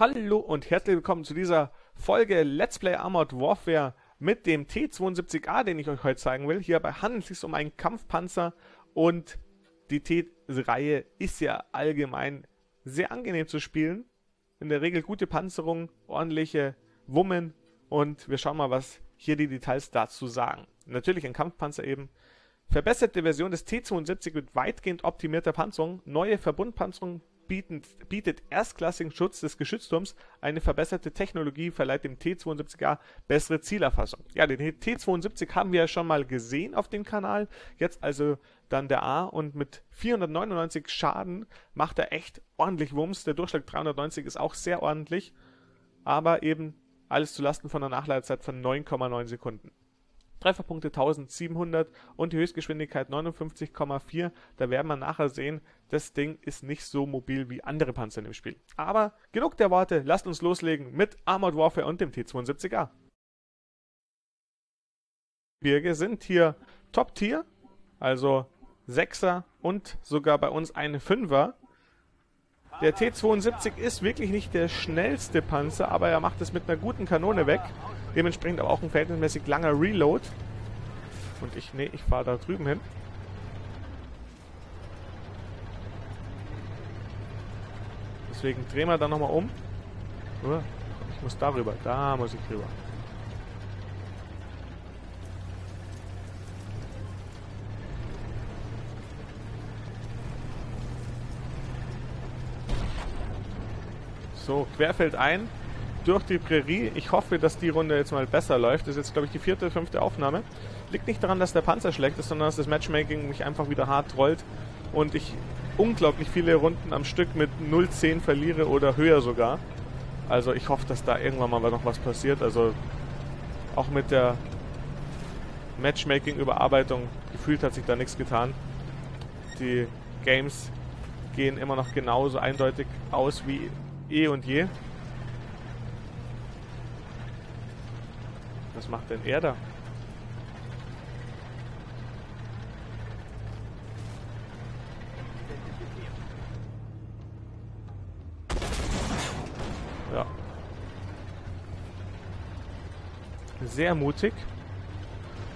Hallo und herzlich willkommen zu dieser Folge Let's Play Armored Warfare mit dem T-72A, den ich euch heute zeigen will. Hierbei handelt es sich um einen Kampfpanzer und die T-Reihe ist ja allgemein sehr angenehm zu spielen. In der Regel gute Panzerung, ordentliche Wummen und wir schauen mal, was hier die Details dazu sagen. Natürlich ein Kampfpanzer eben. Verbesserte Version des T-72 mit weitgehend optimierter Panzerung, neue Verbundpanzerung, bietet, bietet erstklassigen Schutz des Geschützturms. Eine verbesserte Technologie verleiht dem T-72A bessere Zielerfassung. Ja, den T-72 haben wir ja schon mal gesehen auf dem Kanal. Jetzt also dann der A und mit 499 Schaden macht er echt ordentlich Wumms. Der Durchschlag 390 ist auch sehr ordentlich, aber eben alles zulasten von einer Nachladezeit von 9,9 Sekunden. Trefferpunkte 1700 und die Höchstgeschwindigkeit 59,4. Da werden wir nachher sehen, das Ding ist nicht so mobil wie andere Panzer im Spiel. Aber genug der Worte, lasst uns loslegen mit Armored Warfare und dem T-72A. Wir sind hier Top-Tier, also 6er und sogar bei uns eine 5er. Der T-72 ist wirklich nicht der schnellste Panzer, aber er macht es mit einer guten Kanone weg. Dementsprechend aber auch ein verhältnismäßig langer Reload. Und ich, nee, ich fahre da drüben hin. Deswegen drehen wir da nochmal um. Ich muss darüber. Da muss ich rüber. So, querfeld ein durch die Prärie. Ich hoffe, dass die Runde jetzt mal besser läuft. Das ist jetzt, glaube ich, die vierte, fünfte Aufnahme. Liegt nicht daran, dass der Panzer schlecht ist, sondern dass das Matchmaking mich einfach wieder hart trollt und ich unglaublich viele Runden am Stück mit 0-10 verliere oder höher sogar. Also ich hoffe, dass da irgendwann mal noch was passiert. Also auch mit der Matchmaking-Überarbeitung gefühlt hat sich da nichts getan. Die Games gehen immer noch genauso eindeutig aus wie eh und je. Was macht denn er da? Ja. Sehr mutig,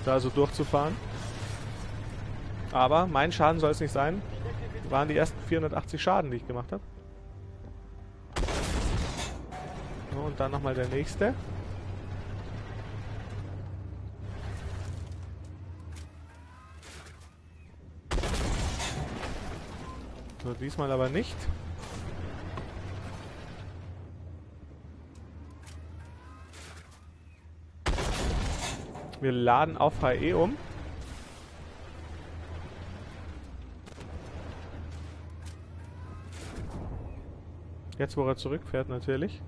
da so durchzufahren. Aber mein Schaden soll es nicht sein. Waren die ersten 480 Schaden, die ich gemacht habe. Und dann nochmal der nächste. So, diesmal aber nicht. Wir laden auf HE um. Jetzt, wo er zurückfährt, natürlich.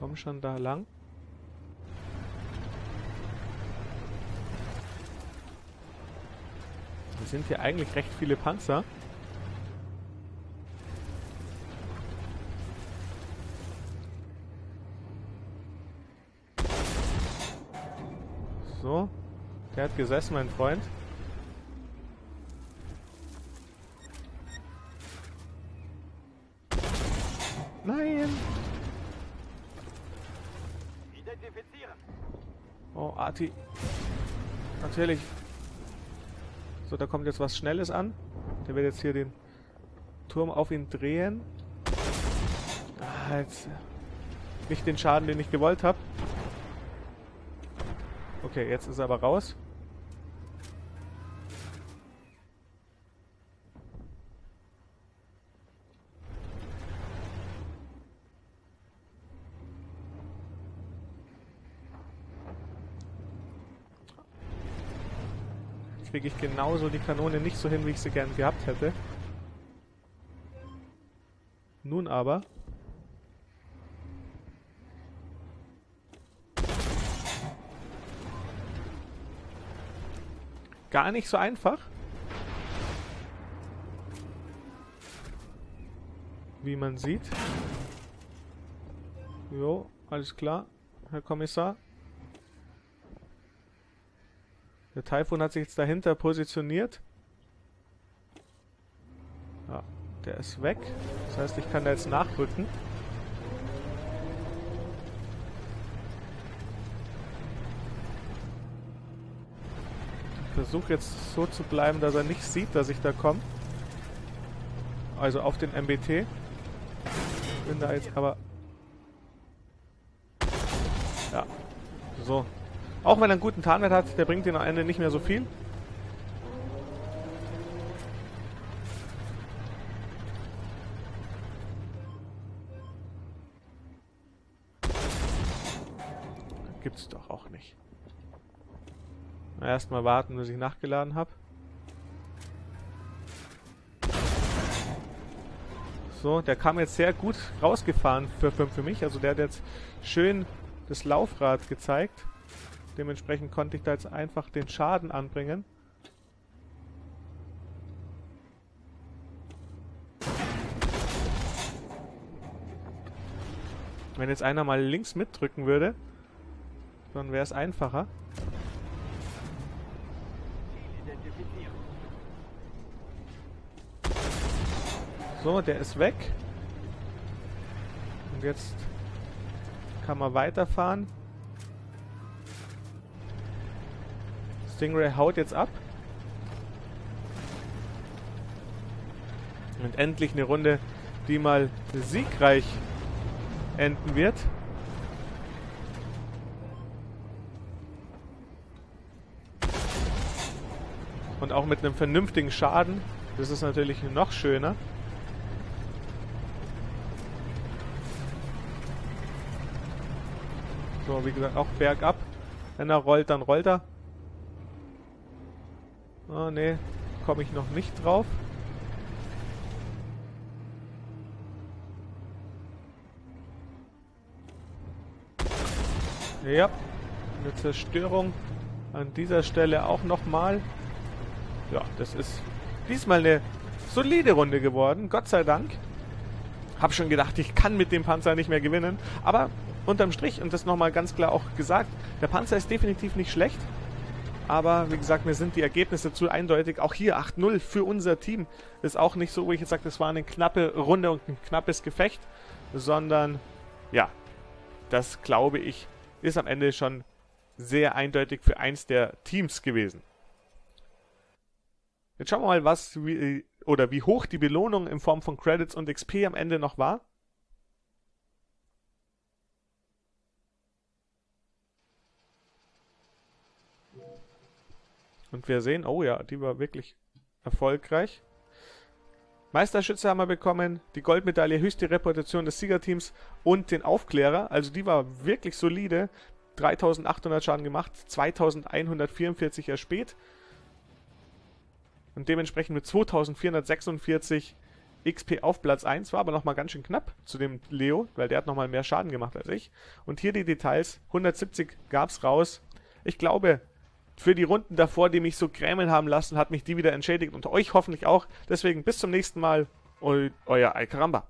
Komm schon da lang. Da sind hier eigentlich recht viele Panzer. So. Der hat gesessen, mein Freund. Nein! Oh, Arti. Natürlich. So, da kommt jetzt was Schnelles an. Der wird jetzt hier den Turm auf ihn drehen. Ah, jetzt nicht den Schaden, den ich gewollt habe. Okay, jetzt ist er aber raus. Kriege ich genauso die Kanone nicht so hin, wie ich sie gern gehabt hätte. Nun aber... Gar nicht so einfach. wie man sieht. Jo, alles klar, Herr Kommissar. Der Typhoon hat sich jetzt dahinter positioniert. Ja, der ist weg. Das heißt, ich kann da jetzt nachrücken. Ich versuche jetzt so zu bleiben, dass er nicht sieht, dass ich da komme. Also auf den MBT. Bin da jetzt aber... Ja. So. Auch wenn er einen guten Tarnwert hat, der bringt ihn am Ende nicht mehr so viel. Gibt's doch auch nicht. Erstmal warten, bis ich nachgeladen habe. So, der kam jetzt sehr gut rausgefahren für, für, für mich. Also der hat jetzt schön das Laufrad gezeigt. Dementsprechend konnte ich da jetzt einfach den Schaden anbringen. Wenn jetzt einer mal links mitdrücken würde, dann wäre es einfacher. So, der ist weg. Und jetzt kann man weiterfahren. Stingray haut jetzt ab. Und endlich eine Runde, die mal siegreich enden wird. Und auch mit einem vernünftigen Schaden. Das ist natürlich noch schöner. So, wie gesagt, auch bergab. Wenn er rollt, dann rollt er. Oh, ne, komme ich noch nicht drauf. Ja, eine Zerstörung an dieser Stelle auch nochmal. Ja, das ist diesmal eine solide Runde geworden, Gott sei Dank. Hab schon gedacht, ich kann mit dem Panzer nicht mehr gewinnen, aber unterm Strich, und das nochmal ganz klar auch gesagt, der Panzer ist definitiv nicht schlecht. Aber wie gesagt, mir sind die Ergebnisse zu eindeutig. Auch hier 8-0 für unser Team ist auch nicht so, wo ich jetzt sage, das war eine knappe Runde und ein knappes Gefecht, sondern ja, das glaube ich, ist am Ende schon sehr eindeutig für eins der Teams gewesen. Jetzt schauen wir mal, was wie, oder wie hoch die Belohnung in Form von Credits und XP am Ende noch war. Und wir sehen, oh ja, die war wirklich erfolgreich. Meisterschütze haben wir bekommen, die Goldmedaille, höchste Reputation des Siegerteams und den Aufklärer. Also die war wirklich solide. 3800 Schaden gemacht, 2144 erspäht. Und dementsprechend mit 2446 XP auf Platz 1. War aber nochmal ganz schön knapp zu dem Leo, weil der hat nochmal mehr Schaden gemacht als ich. Und hier die Details. 170 gab es raus. Ich glaube, für die Runden davor, die mich so grämen haben lassen, hat mich die wieder entschädigt und euch hoffentlich auch. Deswegen bis zum nächsten Mal, euer Alcaramba.